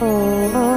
oh.